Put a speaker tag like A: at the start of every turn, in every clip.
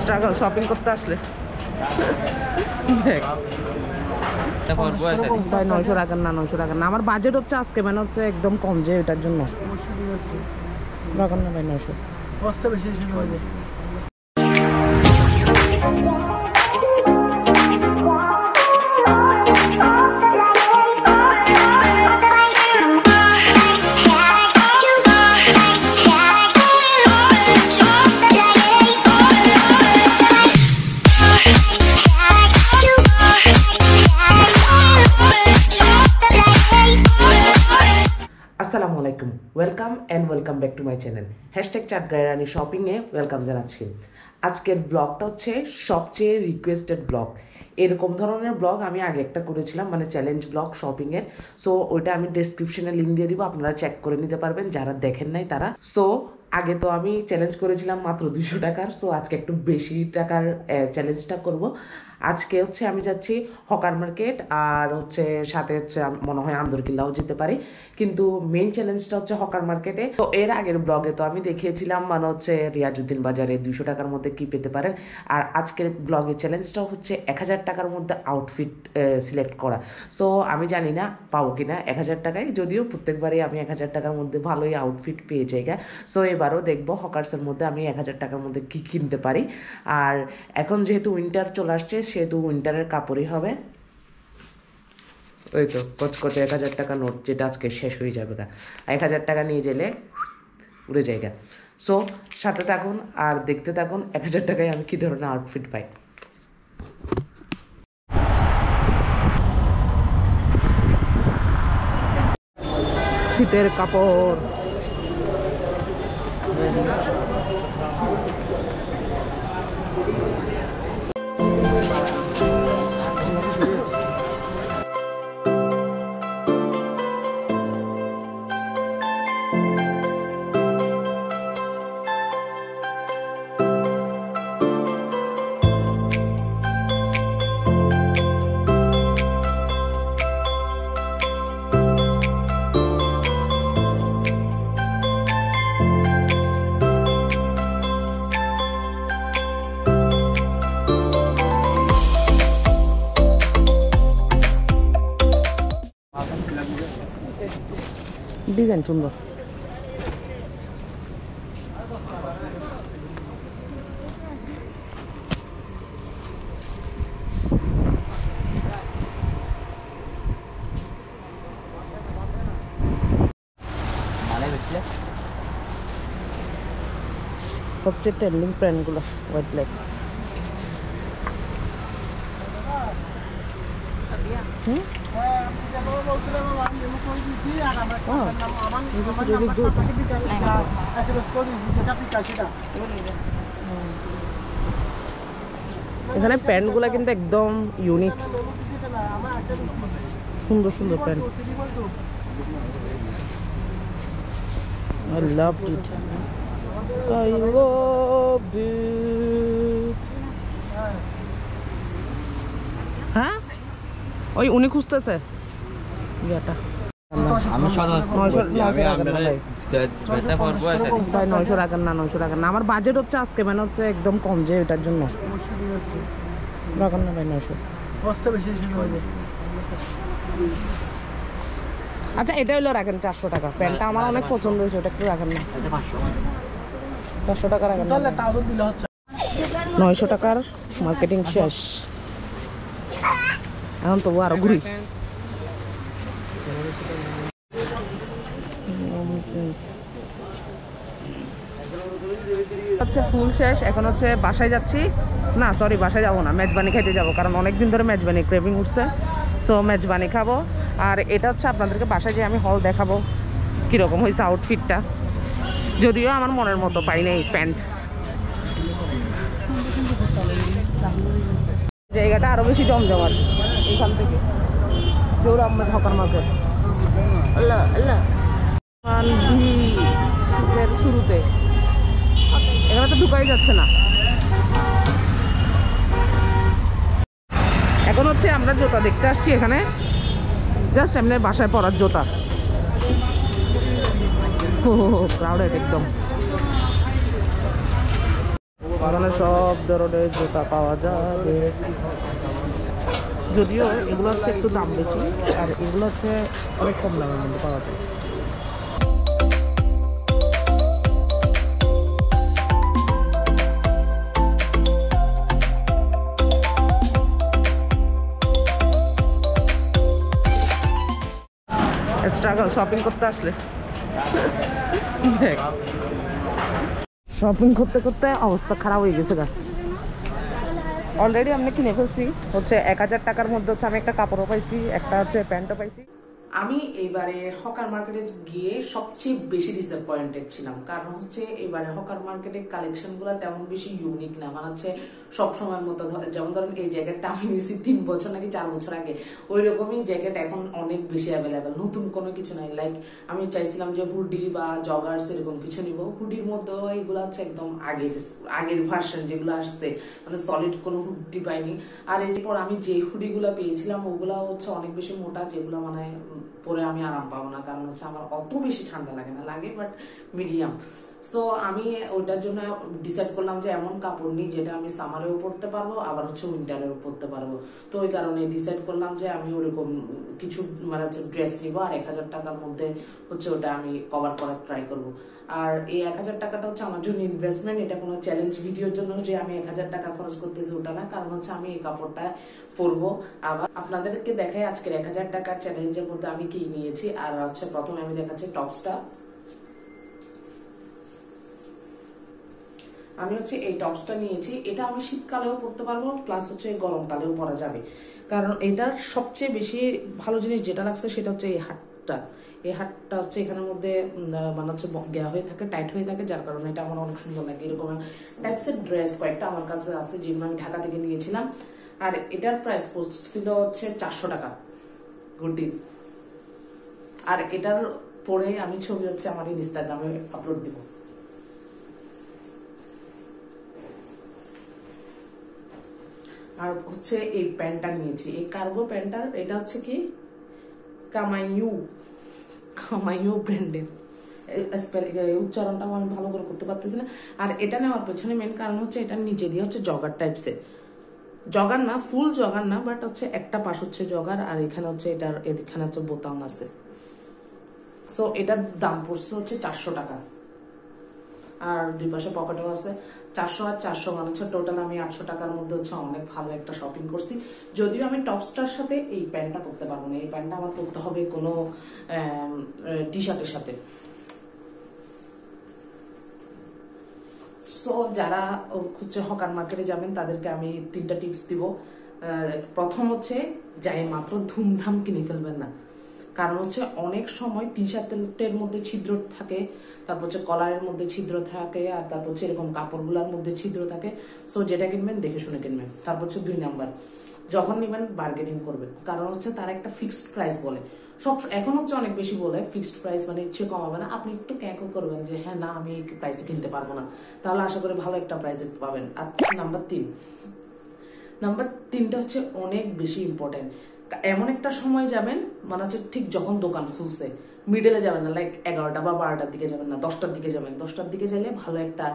A: Struggle shopping করতে আসলে। দেখ। ভাই নয়শো টাকার না নয়শো টাকার না। আমার বাজেট হচ্ছে আজকে মানে হচ্ছে একদম কম যে এটার জন্য। রাখার না ভাই নয়শো।
B: কষ্ট বেশি
A: welcome back to my channel hashtag chaat গায়রানি শপিংয়ে ওয়েলকাম জানাচ্ছি। আজকের ব্লগটা হচ্ছে সবচেয়ে রিকোয়েস্টেড ব্লগ এরকম ধরনের ব্লগ আমি আগে একটা করেছিলাম মানে চ্যালেঞ্জ ব্লগ শপিংয়ের সো ওইটা আমি ডেসক্রিপশনে লিঙ্ক দিয়ে দিব, আপনারা চেক করে নিতে পারবেন, যারা দেখেন নাই তারা। সো আগে তো আমি চ্যালেঞ্জ করেছিলাম মাত্র দুশো টাকার সো আজকে একটু বেশি টাকার চ্যালেঞ্জটা করব। আজকে হচ্ছে আমি যাচ্ছি হকার মার্কেট আর হচ্ছে সাথে হচ্ছে মনে হয় আন্দরকিল্লাও যেতে পারি। কিন্তু মেইন চ্যালেঞ্জটা হচ্ছে হকার মার্কেটে। তো এর আগের ব্লগে তো আমি দেখিয়েছিলাম মানে হচ্ছে রিয়াজুদ্দিন বাজারে দুশো টাকার মধ্যে কি পেতে পারেন। আর আজকের ব্লগের চ্যালেঞ্জটা হচ্ছে এক হাজার টাকার মধ্যে আউটফিট সিলেক্ট করা। সো আমি জানি না পাবো কি না এক হাজার টাকায়, যদিও প্রত্যেকবারই আমি এক হাজার টাকার মধ্যে ভালোই আউটফিট পেয়ে যাই সো এবারও দেখব হকার্সের মধ্যে আমি এক হাজার টাকার মধ্যে কি কিনতে পারি। আর এখন যেহেতু উইন্টার চলে আসছে সেহেতু উইন্টারের কাপড়ই হবে। ওই তো কচকচে এক হাজার টাকা নোট যেটা আজকে শেষ হয়ে যাবে গা। এক হাজার টাকা নিয়ে গেলে উড়ে জায়গা সো সাথে থাকুন আর দেখতে থাকুন এক হাজার টাকায় আমি কী ধরনের আউটফিট পাই। শীতের কাপড়। ডিজাইন সুন্দর সবচেয়ে ট্রেন্ডিং প্যান্টগুলো white black is really good. এখানে কিন্তু একদম ইউনিক সুন্দর সুন্দর প্যান্ট it. হ্যাঁ ওই উনি খুঁজতেছে। ইয়াটা। নয়শো টাকার না নয়শো টাকার না। আমার বাজেট হচ্ছে আজকে মানে হচ্ছে একদম কম যে এটার জন্য। না ভাই নয়শো। আচ্ছা এটা হলো রাখেন চারশো টাকা। প্যান্টটা আমার অনেক পছন্দ হয়েছে ওটা একটু রাখেন না। চারশো টাকা রাখেন নয়শো টাকার মার্কেটিং শেষ। এখন তবু আরও ঘুরি। হচ্ছে ফুল শেষ, এখন হচ্ছে বাসায় যাচ্ছি। না সরি বাসায় যাব না, মেজবানি খাইতে যাব, কারণ অনেকদিন ধরে মেজবানি ক্রেভিং উঠছে। সো মেজবানি খাব। আর এটা হচ্ছে আপনাদেরকে বাসায় যেয়ে আমি হল দেখাবো কীরকম হয়েছে আউটফিটটা যদিও আমার মনের মতো পাই নাই প্যান্ট জায়গাটা আরও বেশি জমজমাট। এখান থেকে। জোর আহমেদ হকার মার্কেট আল্লাহ আল্লাহ। শুরুতে। এখানে তো ঢুকাই যাচ্ছে না। এখন হচ্ছে আমরা জোতা দেখতে আসছি এখানে। জাস্ট এমনি বাসায় পরার জুতা। ক্রাউডেড একদম। সব ধরনের জুতা পাওয়া যাবে। যদিও এগুলো হচ্ছে একটু দাম বেশি আর এগুলো হচ্ছে অনেক কম দামের মধ্যে পাওয়া যায়। স্ট্রাগল শপিং করতে আসলে। দেখ। শপিং করতে করতে অবস্থা খারাপ হয়ে গেছে গা। অলরেডি আমি কিনে ফেলছি হচ্ছে এক হাজার টাকার মধ্যে হচ্ছে আমি একটা কাপড়ও পাইছি, একটা হচ্ছে প্যান্টও পাইছি। আমি এইবারে হকার মার্কেটে গিয়ে সবচেয়ে বেশি ডিসঅ্যাপয়েন্টেড ছিলাম। কারণ হচ্ছে এবারে হকার মার্কেটের কালেকশনগুলো তেমন বেশি ইউনিক না। মানে হচ্ছে সব সময়ের মতো ধরে যেমন ধরেন এই জ্যাকেটটা আমি নিয়েছি তিন বছর নাকি চার বছর আগে ওই রকমই জ্যাকেট এখন অনেক বেশি অ্যাভেলেবেল নতুন কোনো কিছু নাই। লাইক আমি চাইছিলাম যে হুডি বা জগার্স এরকম কিছু নিব। হুডির মধ্যেও এগুলো হচ্ছে একদম আগের আগের ভার্সন যেগুলো আসছে। মানে সলিড কোনো হুডি পাইনি। আর এরপর আমি যে হুডিগুলো পেয়েছিলাম ওগুলো হচ্ছে অনেক বেশি মোটা, যেগুলো মানে পরে আমি আরাম পাবো না, কারণ হচ্ছে আমার অত বেশি ঠান্ডা লাগে না, লাগে বাট মিডিয়াম সো আমি ওইটার জন্য ডিসাইড করলাম যে এমন কাপড় নিই যেটা আমি সামারেও পরতে পারব, আবার হচ্ছে উইন্টারেও পরতে পারব। তো ওই কারণে ডিসাইড করলাম যে আমি ওরকম কিছু মানে হচ্ছে ড্রেস নিবো, আর এক হাজার টাকার মধ্যে হচ্ছে ওটা আমি কভার করার ট্রাই করব। আর এই এক হাজার টাকাটা হচ্ছে আমার জন্য ইনভেস্টমেন্ট এটা কোনো চ্যালেঞ্জ ভিডিওর জন্য যে আমি এক হাজার টাকা খরচ করতেছি ওটা না, কারণ হচ্ছে আমি এই কাপড়টা পরবো। আবার আপনাদেরকে দেখাই আজকের এক হাজার টাকার চ্যালেঞ্জের মধ্যে আমি কি নিয়েছি। আর হচ্ছে প্রথমে আমি দেখাচ্ছি টপসটা আমি হচ্ছে এই টপসটা নিয়েছি। এটা আমি শীতকালেও পরতে পারব প্লাস হচ্ছে গরমকালেও পরা যাবে। কারণ এটার সবচেয়ে বেশি ভালো জিনিস যেটা লাগছে সেটা হচ্ছে এই হাটটা। এই হাটটা হচ্ছে এখানের মধ্যে মানে হচ্ছে গেয়া হয়ে থাকে টাইট হয়ে থাকে, যার কারণে এটা আমার অনেক সুন্দর লাগে। এরকম টাইপসের ড্রেস কয়েকটা আমার কাছে আছে, যেগুলো আমি ঢাকা থেকে নিয়েছিলাম। আর এটার প্রাইস ছিল হচ্ছে চারশো টাকা গুড্ডি আর এটার পরে আমি ছবি হচ্ছে আমার ইনস্টাগ্রামে আপলোড দিব। আর হচ্ছে এই প্যান্টটা নিয়েছি। এই কার্গো প্যান্টটার, এটা হচ্ছে কি? কামাইউ কামাইউ ব্র্যান্ডের। উচ্চারণটা আমি ভালো করে করতে পারতেছি না। আর এটা নেওয়ার পেছনে মেন কারণ হচ্ছে এটা নিজে দিয়ে হচ্ছে জগার টাইপসের জগার না ফুল জগার না বাট হচ্ছে একটা পাশ হচ্ছে জগার, আর এখানে হচ্ছে এটার, এখানে হচ্ছে বোতাম আছে। সো এটার দাম পড়ছে হচ্ছে চারশো টাকা। আর দুই পাশে পকেটও আছে। চারশো আর চারশো মানে হচ্ছে টোটাল আমি আটশো টাকার মধ্যে হচ্ছে অনেক ভালো একটা শপিং করছি। যদিও আমি টপসটার সাথে এই প্যান্টটা পরতে পারব না। এই প্যান্টটা আমার পরতে হবে কোনো টি শার্টের সাথে। সো যারা হচ্ছে হকার মার্কেটে যাবেন, তাদেরকে আমি তিনটা টিপস দিব। প্রথম হচ্ছে, যাই মাত্র ধুমধাম কিনে ফেলবেন না। কারণ হচ্ছে অনেক সময় টি শার্টের মধ্যে ছিদ্র থাকে, তারপর হচ্ছে কলারের মধ্যে ছিদ্র থাকে, আর তারপর হচ্ছে এরকম কাপড়গুলোর মধ্যে ছিদ্র থাকে। সো যেটা কিনবেন, দেখে শুনে কিনবেন। তারপর হচ্ছে দুই নাম্বার। যখন নেবেন বার্গেনিং করবেন। কারণ হচ্ছে তারা একটা ফিক্সড প্রাইস বলে। সব এখন হচ্ছে অনেক বেশি বলে ফিক্সড প্রাইস মানে ইচ্ছে কমাবে না। আপনি একটু ক্যাঁকও করবেন যে হ্যাঁ না, আমি এই প্রাইসে কিনতে পারব না। তাহলে আশা করি ভালো একটা প্রাইসে পাবেন। আর নাম্বার তিন। নাম্বার তিনটা হচ্ছে অনেক বেশি ইম্পর্টেন্ট এমন একটা সময় যাবেন মানে হচ্ছে ঠিক যখন দোকান খুলছে মিডলে যাবেন না লাইক এগারোটা বা বারোটার দিকে যাবেন না, দশটার দিকে যাবেন। দশটার দিকে যাইলে ভালো একটা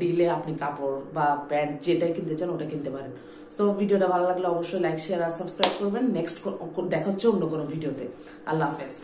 A: ডিলে আপনি কাপড় বা প্যান্ট যেটাই কিনতে চান ওটা কিনতে পারেন। সো ভিডিওটা ভালো লাগলে অবশ্যই লাইক শেয়ার আর সাবস্ক্রাইব করবেন। নেক্সট দেখা হচ্ছে অন্য কোনো ভিডিওতে। আল্লাহ হাফেজ।